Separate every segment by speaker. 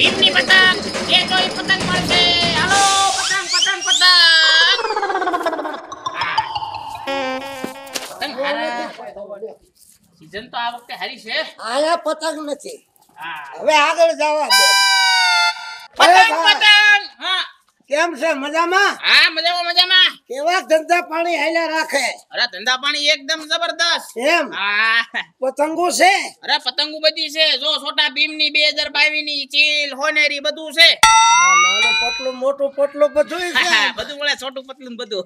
Speaker 1: ભીમની પતંગ. જે જોઈ પતંગ મળશે. હાલો પતંગ પતંગ પતંગ. સીઝન તો આ વખતે હારી છે.
Speaker 2: આયા પતંગ નથી. હવે આગળ જવા દે.
Speaker 1: પતંગ પતંગ.
Speaker 2: કેમ છે? મજામાં?
Speaker 1: હા મજામાં મજામાં.
Speaker 2: કેવા ધંધા પાણી હાલ્યા રાખે?
Speaker 1: અરે ધંધા પાણી એકદમ જબરદસ્ત.
Speaker 2: એમ?
Speaker 1: હા.
Speaker 2: પતંગો છે?
Speaker 1: અરે પતંગો બધી છે. જો છોટા ભીમની બે હજાર બાવીસની ચીલ હોનેરી બધું છે.
Speaker 2: નાનું પતલું મોટું પતલું બધું છે.
Speaker 1: બધું મળે છોટું પતલું બધું.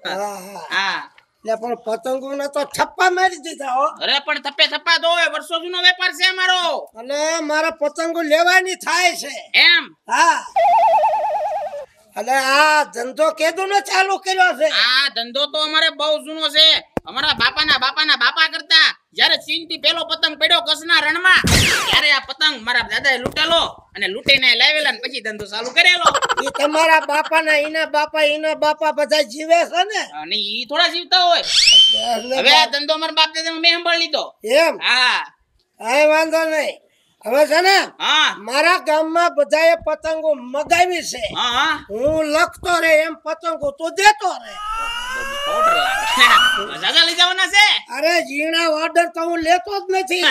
Speaker 2: હા, એટલે પણ પતંગો ને તો થપ્પા મારી દીધા હો.
Speaker 1: અરે પણ થપ્પે થપ્પા દો વર્ષો જૂનો વેપાર છે અમારો.
Speaker 2: અને મારા પતંગો લેવાની થાય છે.
Speaker 1: એમ?
Speaker 2: હા. અને આ ધંધો કેદો ને ચાલુ કર્યો છે?
Speaker 1: આ ધંધો તો અમારે બહુ જૂનો છે. અમારા બાપાના બાપાના બાપા કરતા જ્યારે ચીનથી પેલો પતંગ પડ્યો કસના રણમાં ત્યારે આ પતંગ મારા દાદાએ લૂંટેલો અને લૂંટીને લાવેલા ને પછી ધંધો ચાલુ કરેલો.
Speaker 2: એ તમારા બાપા ના એના બાપા એના બાપા બધા જીવે છે ને?
Speaker 1: અને ઈ થોડા જીવતા હોય. હવે આ ધંધો અમારા બાપ દાદા મેં સંભાળી લીધો.
Speaker 2: એમ?
Speaker 1: હા.
Speaker 2: કાંઈ વાંધો નહીં. હવે છે ને
Speaker 1: હા.
Speaker 2: મારા ગામમાં બધાએ પતંગો મગાવી છે.
Speaker 1: હા.
Speaker 2: લખતો રે એમ પતંગો તું દેતો રે.
Speaker 1: powder લાગે. દાદા લઈ જવાના છે?
Speaker 2: અરે ઝીણા ઓર્ડર તો હું લેતો જ નથી.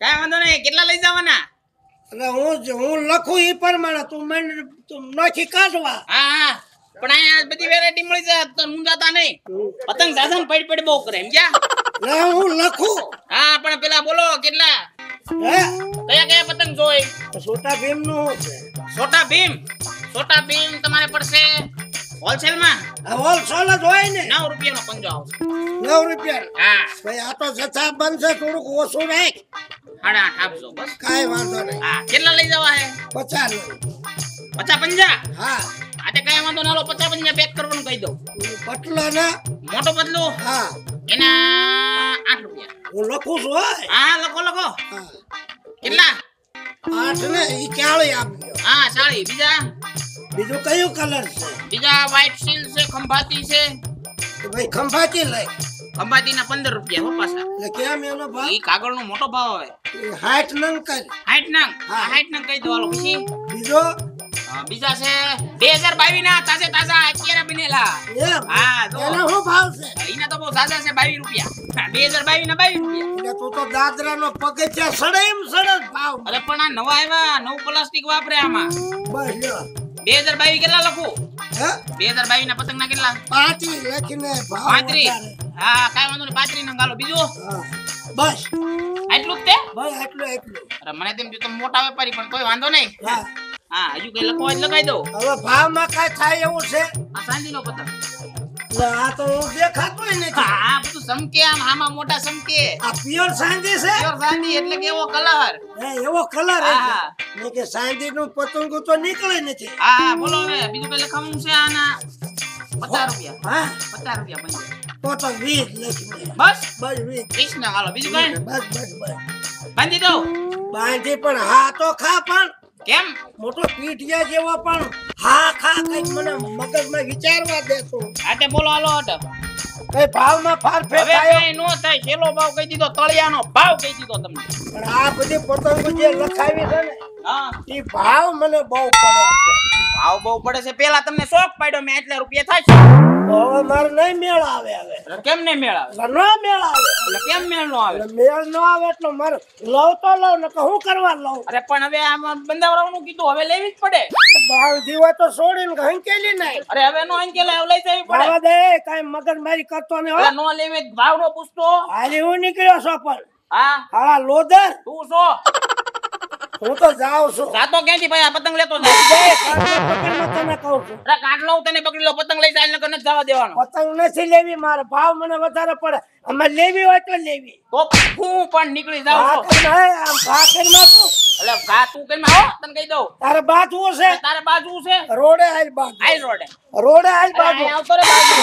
Speaker 1: કાંઈ વાંધો નહીં. કેટલા લઈ જવાના?
Speaker 2: અને હું હું લખું એ પ્રમાણે. તું મને તું નોખી કાઢવા.
Speaker 1: હા હા. પણ અહીંયા બધી વેરાયટી મળી જાય તો મુંજાતા નહીં. પતંગ દાદા પડ પડ બહુ કરે એમ ક્યાં
Speaker 2: હું લખું.
Speaker 1: હા પણ પેલા બોલો કેટલા? કયા કયા પતંગ જોઈ
Speaker 2: છોટા ભીમનું
Speaker 1: છોટા ભીમ? છોટા ભીમ તમારે પડશે
Speaker 2: હોલસેલમાં હોલસેલ જ હોય ને.
Speaker 1: નવ રૂપિયાનો પંજો આવશે.
Speaker 2: નવ રૂપિયા.
Speaker 1: હા.
Speaker 2: ભાઈ આ તો જથ્થા બંધ છે થોડુંક ઓછું રાખ.
Speaker 1: સાડા આઠ આપજો બસ.
Speaker 2: કાંઈ વાંધો નહીં.
Speaker 1: હા કેટલા લઈ જવા હે?
Speaker 2: પચાસ
Speaker 1: પચાસ પંજા?
Speaker 2: હા.
Speaker 1: આજે કઈ વાંધો ના લો પચાસ પંજા પેક કરવાનું કહી દઉં.
Speaker 2: પટલો ને.
Speaker 1: મોટો બદલો
Speaker 2: હા.
Speaker 1: એના
Speaker 2: હું લખું છું હોય
Speaker 1: હા લખો લખો. કેટલા?
Speaker 2: આઠ ને ઈ ચાળી આપજો.
Speaker 1: હા ચાળી બીજા?
Speaker 2: બીજું કયો કલર છે?
Speaker 1: બીજા વ્હાઈટ સીલ છે ખંભાતી છે.
Speaker 2: તો ભાઈ ખંભાતી લઈ.
Speaker 1: ખંભાતી ના પંદર રૂપિયા હો પાછા.
Speaker 2: એટલે કેમ એનો ભાવ?
Speaker 1: ઈ કાગળ નો મોટો ભાવ આવે
Speaker 2: હાઈટ નંગ કર.
Speaker 1: હાઈટ નંગ.
Speaker 2: હા.
Speaker 1: હાઈટ નંગ કહી દો હાલો પછી.
Speaker 2: બીજો?
Speaker 1: બીજા છે બે હજાર બાવીસ ના તાજે તાજા અત્યારે બનેલા. હા તો
Speaker 2: એનો શું ભાવ છે?
Speaker 1: એના તો બહુ સાજા છે બાવીસ રૂપિયા. બે હજાર બાવીસ ના બાવીસ રૂપિયા.
Speaker 2: એટલે તું તો દાદરાનો પગથિયા સડે એમ સડે ભાવ.
Speaker 1: અરે પણ આ નવા આવ્યા નવું પ્લાસ્ટિક વાપરે આમાં.
Speaker 2: બસ લ્યો.
Speaker 1: બે હજાર બાવીસ કેટલા લખું?
Speaker 2: હે?
Speaker 1: બે હજાર બાવીસ ના પતંગ ના કેટલા?
Speaker 2: પાંત્રી લખીને ભાવ
Speaker 1: પાંત્રીસ?
Speaker 2: વધારે.
Speaker 1: હા કાઈ વાંધો નહીં 35 નો ગાલો. બીજો?
Speaker 2: બસ.
Speaker 1: આટલું જ તે?
Speaker 2: બસ એટલું આટલું.
Speaker 1: અરે મને તેમ તો મોટા વેપારી પણ કોઈ વાંધો નહીં.
Speaker 2: હા.
Speaker 1: હા હજુ કઈ હોય તો લખાઈ દઉં
Speaker 2: હવે ભાવમાં કઈ થાય એવું છે?
Speaker 1: આ સાંજીનો પતંગ.
Speaker 2: આ તો હું નથી.
Speaker 1: હા બધું સમકે આમ આમાં મોટા સમકે.
Speaker 2: આ પ્યોર સાંજી છે?
Speaker 1: પ્યોર સાંજી એટલે કે એવો કલર
Speaker 2: હે, એવો કલર
Speaker 1: હા.
Speaker 2: મેં કે. સાંજી નું પતંગો તો નીકળે નથી.
Speaker 1: હા હા બોલો હવે બીજું કઈ છે આના? પચાસ રૂપિયા.
Speaker 2: હા? તો તો
Speaker 1: બસ?
Speaker 2: બસ વીસ
Speaker 1: ત્રીસ ને હાલો બીજું કઈ?
Speaker 2: બસ બસ બસ.
Speaker 1: બાંધી દઉં
Speaker 2: બાંધી પણ હા તો ખા પણ.
Speaker 1: કેમ?
Speaker 2: મોટો પીઠિયા જેવો પણ હા ખા કઈ મને મગજમાં વિચારવા દેતો
Speaker 1: આટે બોલો હાલો આટે
Speaker 2: કઈ ભાવમાં ફાર ફેર
Speaker 1: હવે
Speaker 2: થાય
Speaker 1: કઈ નો થાય છેલ્લો ભાવ કહી દીધો તળિયાનો ભાવ કહી દીધો તમને.
Speaker 2: પણ આ બધી પતંગો જે લખાવી છે ને
Speaker 1: હા.
Speaker 2: એ ભાવ મને બહુ પડે છે.
Speaker 1: ભાવ બહુ પડે છે. પેલા તમને શોખ પાડ્યો મેં એટલા રૂપિયા થાય છે
Speaker 2: હવે મારે નહીં મેળ આવે હવે.
Speaker 1: કેમ નહીં મેળ આવે?
Speaker 2: એટલે મેળ આવે.
Speaker 1: એટલે કેમ મેળ નો આવે?
Speaker 2: મેળ નો આવે એટલે મારે લઉં તો લઉં ને હું કરવા લઉં?
Speaker 1: અરે પણ હવે આમાં બંધાવવાનું કીધું હવે લેવી જ પડે.
Speaker 2: હોય તો છોડીને હંકેલી નહીં
Speaker 1: અરે હવે નો હવે લઈ જવી પડે.
Speaker 2: દે કાઈ મગજ મારી કરતો નહીં હો.
Speaker 1: નો લેવી ભાવ નો પૂછતો.
Speaker 2: હાલી હું નીકળ્યો છો પણ?
Speaker 1: હા?
Speaker 2: હા લોધર.
Speaker 1: તું છો?
Speaker 2: હું તો જાઉં છું.
Speaker 1: જાતો ક્યાંથી ભાઈ? આ પતંગ લેતો
Speaker 2: પકડીને કહું છું.
Speaker 1: અરે કાઢ લઉં તને પકડી લો. પતંગ લઈ જાય નકર નથી જવા દેવાનો.
Speaker 2: પતંગ નથી લેવી મારે ભાવ મને વધારે પડે. અમે લેવી હોય તો લેવી.
Speaker 1: તો હું પણ નીકળી જાઉં છું.
Speaker 2: આમ ભાખરમાં તું.
Speaker 1: એટલે ઘા તું કઈ આવો તને કહી દઉં.
Speaker 2: તારે બાજુ છે?
Speaker 1: તારે બાજુ છે?
Speaker 2: રોડે હાલ બાજુ
Speaker 1: આઈ રોડે.
Speaker 2: રોડે હાલ બાજુ
Speaker 1: આવતો રે બાજુ.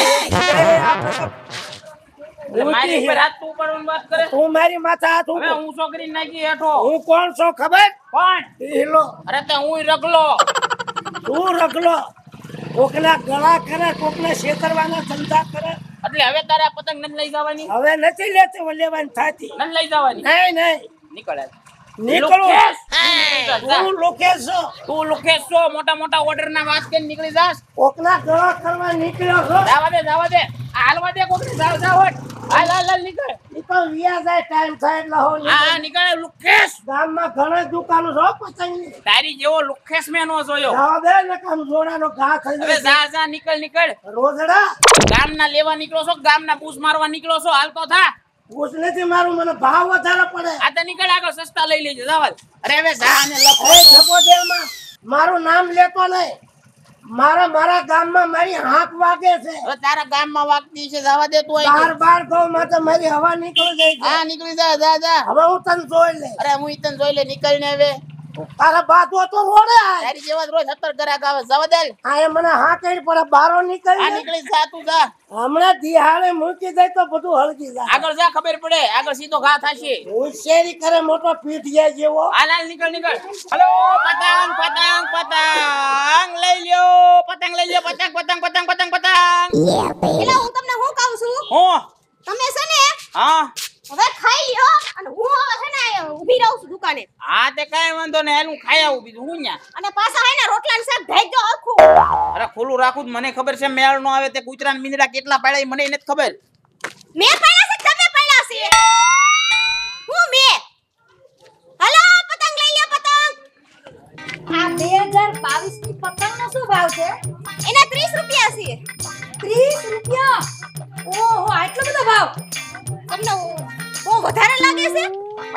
Speaker 2: તો
Speaker 1: એટલે મારી ઉપર હાથ તું ઉપાડવાની વાત કરે?
Speaker 2: તું મારી માથે હાથ
Speaker 1: હવે હું છોકરી નાખી હેઠો.
Speaker 2: હું કોણ છો ખબર?
Speaker 1: કોણ?
Speaker 2: હીલો.
Speaker 1: અરે તે હું રગલો.
Speaker 2: તું રગલો. કોકના ગળા કરે કોકને છેતરવાના ધંધા કરે.
Speaker 1: એટલે હવે તારે પતંગ નથી લઈ જવાની?
Speaker 2: હવે નથી લેતી લેવાની થાતી.
Speaker 1: નથી લઈ જવાની?
Speaker 2: નહીં નહીં.
Speaker 1: નીકળે.
Speaker 2: તું લોકેશ છો.
Speaker 1: તું લોકેશ છો મોટા મોટા ઓર્ડર ના વાત કરીને નીકળી જાસ
Speaker 2: કોકના ગળા કરવા નીકળ્યો છો?
Speaker 1: જાવા દે જાવા દે. હાલવા દે કોકને જાવ હાલ હાલ નીકળ.
Speaker 2: તો વ્યા જાય ટાઈમ થાય એટલે હો
Speaker 1: હા હા લુકેશ.
Speaker 2: ગામમાં ઘણા દુકાનો છો પતંગની.
Speaker 1: તારી જેવો લુકેશ મેં નો જોયો.
Speaker 2: જવા દે ને કામ જોડાનો ઘા થઈ
Speaker 1: હવે જા જા નીકળ નીકળ.
Speaker 2: રોજડા?
Speaker 1: ગામના લેવા નીકળો છો ગામના પૂછ મારવા નીકળો છો હાલ તો થા
Speaker 2: પૂછ નથી મારું મને ભાવ વધારે પડે.
Speaker 1: આ તો નીકળ આગળ સસ્તા લઈ લેજો અરે હવે જા
Speaker 2: ને લખો. મારું નામ લેતો નહીં. મારા મારા ગામમાં મારી હાંક વાગે છે.
Speaker 1: હવે તારા ગામમાં વાગતી છે જવા દે તું
Speaker 2: બાર બાર કહું માં મારી હવા નીકળી જાય
Speaker 1: હા નીકળી જા જા જા.
Speaker 2: હવે હું તને જોઈ લે
Speaker 1: અરે હું તને જોઈ લે નીકળ ને હવે.
Speaker 2: તારા બાતો તો રોડે
Speaker 1: તારી જેવા રોજ સત્તર ગરા આવે. જવા દે.
Speaker 2: હા એ મને હા કઈ પડે બારો નીકળી હા
Speaker 1: નીકળી જા તું જા.
Speaker 2: હમણાં દિહાળે મૂકી જાય તો બધું હળગી જાય.
Speaker 1: આગળ જા ખબર પડે. આગળ સીધો ઘા થશે.
Speaker 2: હોશિયારી કરે મોટો પીઠિયા જેવો.
Speaker 1: હાલ નીકળ નીકળ. હલો પતંગ પતંગ પતંગ. પતંગ પતંગ પતંગ પતંગ પતંગ.
Speaker 3: એટલે હું તમને શું કહું છું?
Speaker 1: હું?
Speaker 3: તમે છે ને
Speaker 1: હા.
Speaker 3: હવે ખાઈ લ્યો અને હું હવે છે ને ઊભી રહું છું દુકાને.
Speaker 1: હા તે કઈ વાંધો નહીં એનું ખાઈ આવું બીજું હું ન્યા?
Speaker 3: અને પાછા હે ને રોટલા ને શાક ભેજો આખું.
Speaker 1: અરે ખુલ્લું રાખું જ મને ખબર છે મેળ નો આવે તે કૂતરા મીંદડા કેટલા પાડ્યા મને નથી ખબર.
Speaker 3: મેં પાડ્યા છે તમે પાડ્યા છે.
Speaker 4: શું ભાવ છે?
Speaker 3: એના 30 રૂપિયા છે.
Speaker 4: ત્રીસ રૂપિયા? ઓહો આટલો બધો ભાવ?
Speaker 3: તમને બહુ વધારે લાગે છે?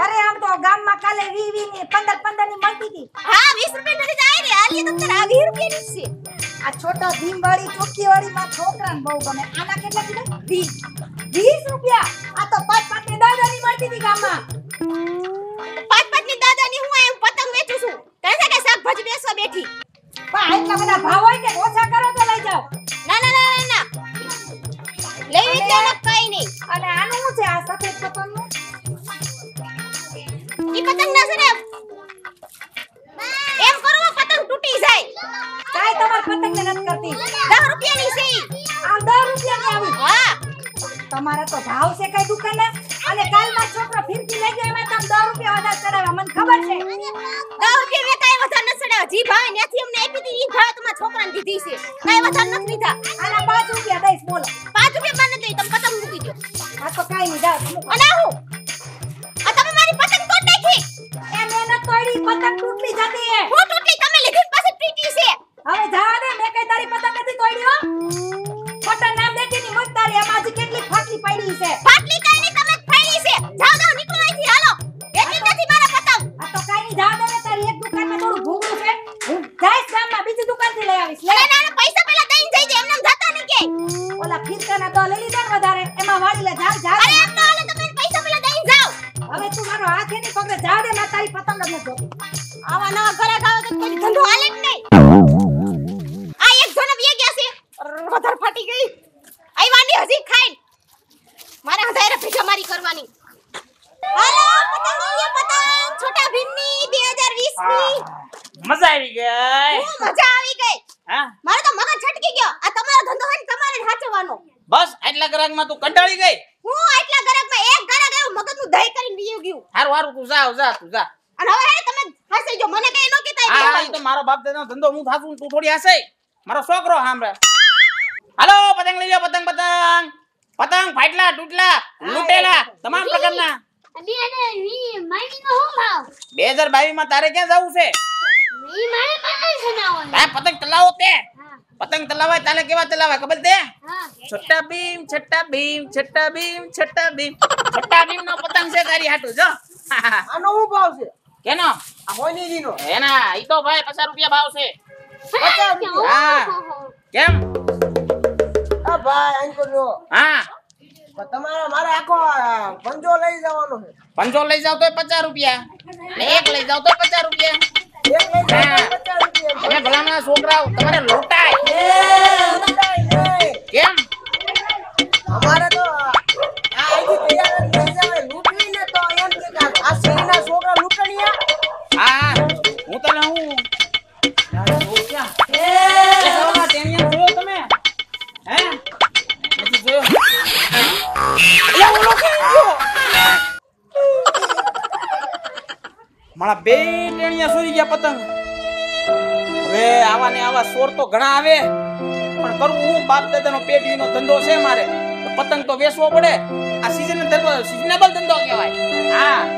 Speaker 4: અરે આમ તો ગામમાં કાલે વી વી ની પંદર પંદરની મળતી હતી.
Speaker 3: હા 20 રૂપિયા નથી જાય રે હાલી તો તારા 20 રૂપિયા ની જ છે.
Speaker 4: આ છોટો ભીમ વાળી ચોકી વાળી માં છોકરાને બહુ ગમે. આના કેટલા કીધા? વીસ. વીસ રૂપિયા? આ તો પાંચ પાંચની દાદા ની મળતી હતી ગામમાં.
Speaker 3: પાંચ પાંચની દાદાની હું એમ
Speaker 4: આટલા બધા ભાવ હોય કે ઓછા કરો તો લઈ જાઓ.
Speaker 3: ના ના ના ના, ના. લેવી જ ના કઈ નહીં.
Speaker 4: અને આનું શું છે? આ સફેદ પતંગનું
Speaker 3: ઈ પતંગ ના છે ને? એમ કરો પતંગ તૂટી જાય.
Speaker 4: કાઈ તમાર પતંગ ને નથી કરતી.
Speaker 3: 10 રૂપિયાની છે ઈ.
Speaker 4: આ 10 રૂપિયા ની આવી.
Speaker 3: હા.
Speaker 4: તમારે તો ભાવ છે કઈ દુકાને? અને કાલમાં છોકરો ફિરકી લઈ ગયો એમાં તમે 10 રૂપિયા વધારે ચડાવ્યા. મને ખબર છે.
Speaker 3: 10 રૂપિયા જી ભાઈ ત્યાંથી અમને આપી હતી ઈ ભાઈ તમારા છોકરાને દીધી છે. કાઈ વધારે નથી લીધા.
Speaker 4: આના 5 રૂપિયા દઈશ બોલો.
Speaker 3: 5 રૂપિયા મને દઈ તમે પતંગ મૂકી દો
Speaker 4: આ તો કાઈ નહીં જાઓ.
Speaker 3: અને હું
Speaker 1: બસ આટલા ગ્રાહકમાં તું કંટાળી ગઈ?
Speaker 3: હું આટલા ગરકમાં એક ગરક એવું મગજનું દહીં કરીને બીયું ગયું.
Speaker 1: હારું હારું તું જા જા તું જા.
Speaker 3: અને હવે હે તમે હસી જો મને કઈ નો કીતા
Speaker 1: હા હા તો મારો બાપ દાદાનો ધંધો હું થાસું તું થોડી હસે મારો છોકરો સાંભળે. હાલો પતંગ લઈ લ્યો પતંગ પતંગ. પતંગ ફાટલા તૂટલા લૂટેલા તમામ પ્રકારના.
Speaker 5: બે હજાર
Speaker 1: બાવીસમાં તારે ક્યાં જવું છે? પતંગ ચલાવો તે. પતંગ તલાવાય તાલે કેવા તલાવાય ખબર તે છટ્ટા ભીમ છટ્ટા ભીમ છટ્ટા ભીમ છટ્ટા ભીમ. છટ્ટા ભીમ નો પતંગ છે તારી હાટુ જો.
Speaker 2: આનો હું ભાવ છે?
Speaker 1: કેનો?
Speaker 2: આ હોનીજીનો
Speaker 1: એના ઈ તો ભાઈ પચાસ રૂપિયા ભાવ છે. હા કેમ?
Speaker 2: આ ભાઈ આંકો જો.
Speaker 1: હા.
Speaker 2: તમારે મારે આખો પંજો લઈ જવાનો છે.
Speaker 1: પંજો લઈ જાવ તો પચાસ રૂપિયા. ને એક લઈ જાવ તો પચાસ રૂપિયા. ભલામણા છોકરાઓ તમારે લૂંટાય. મારા બે ટેણિયા સુરી ગયા પતંગ. હવે આવા ને આવા સોર તો ઘણા આવે. પણ કરવું હું બાપ દાદાનો વીનો ધંધો છે મારે. પતંગ તો વેચવો પડે. આ સિઝન સિઝનેબલ ધંધો કહેવાય. હા.